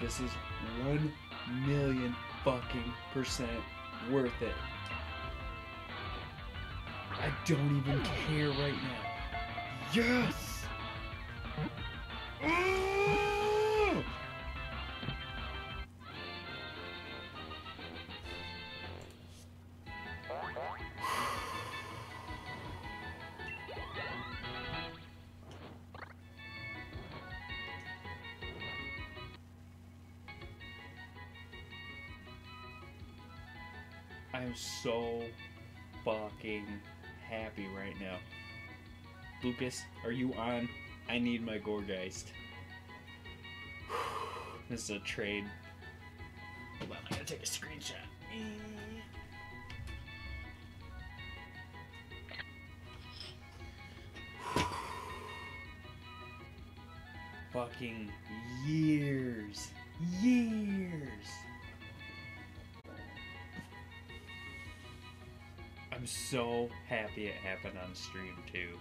This is one million fucking percent worth it. I don't even care right now. Yes! I am so fucking happy right now. Lucas, are you on? I need my Gourgeist. This is a trade. Hold on, I gotta take a screenshot. Fucking years. So happy it happened on stream too.